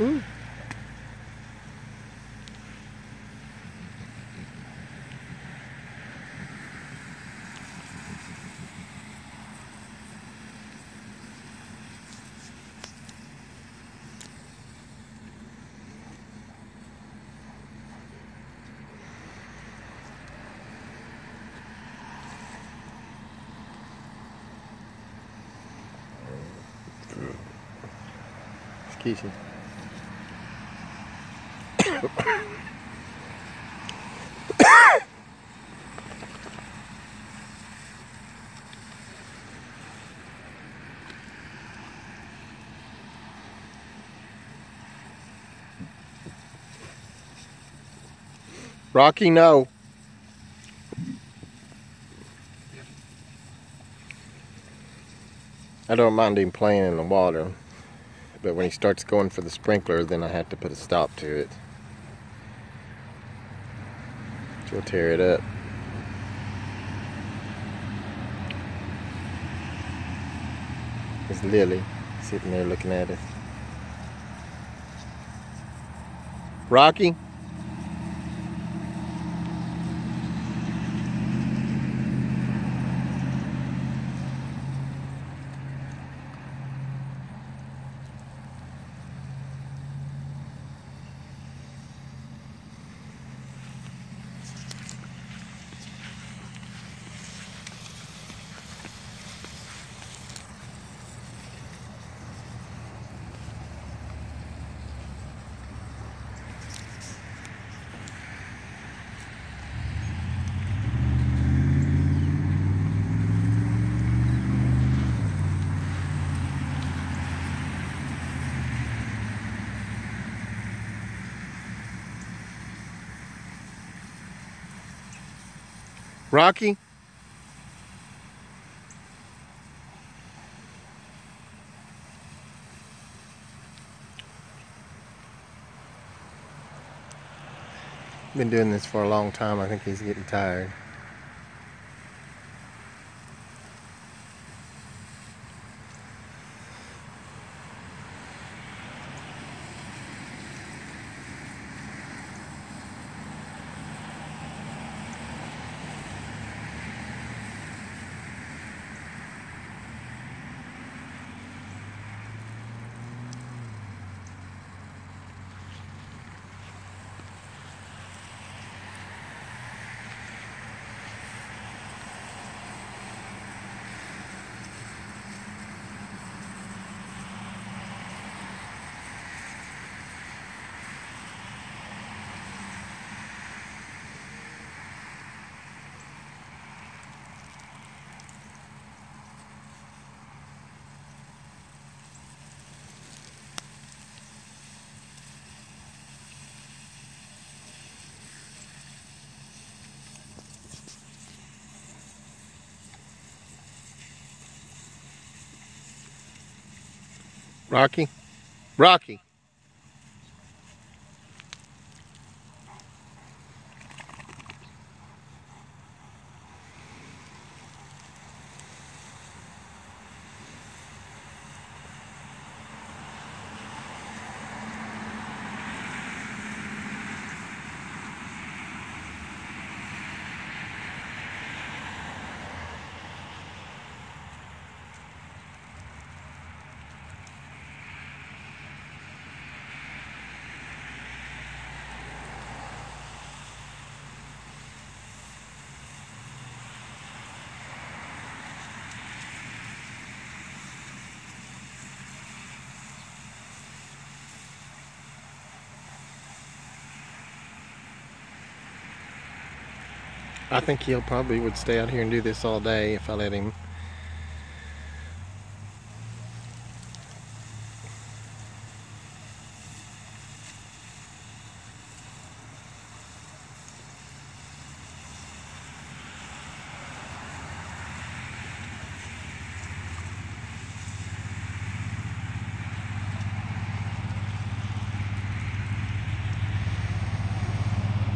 Ooh. кисень. Rocky, no. I don't mind him playing in the water, but when he starts going for the sprinkler, then I have to put a stop to it. She'll tear it up. There's Lily sitting there looking at us. Rocky? Rocky? Been doing this for a long time. I think he's getting tired. Rocky? Rocky. I think he'll probably would stay out here and do this all day if I let him.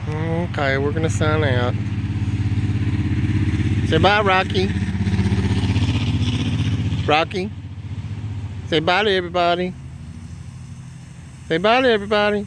Okay, we're gonna sign out. Say bye, Rocky. Rocky. Say bye to everybody. Say bye to everybody.